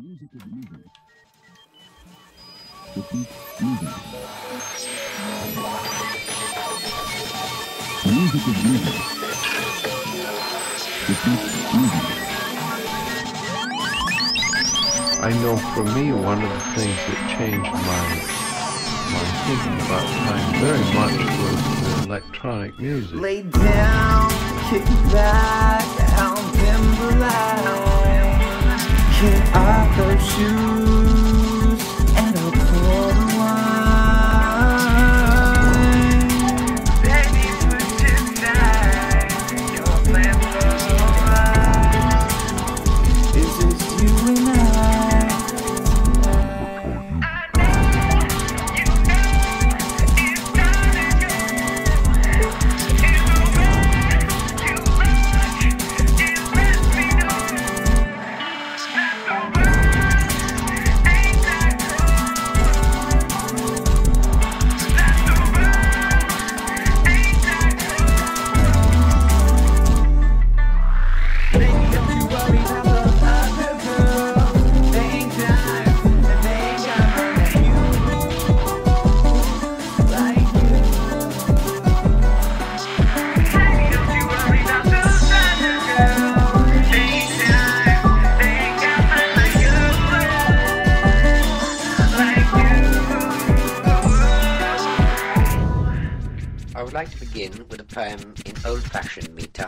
music is moving. The beat moving. The music is moving. The beat moving. I know for me, one of the things that changed my my thinking about time very much was the electronic music. Lay down, kick back, out in the light. Would like to begin with a poem in old-fashioned meter.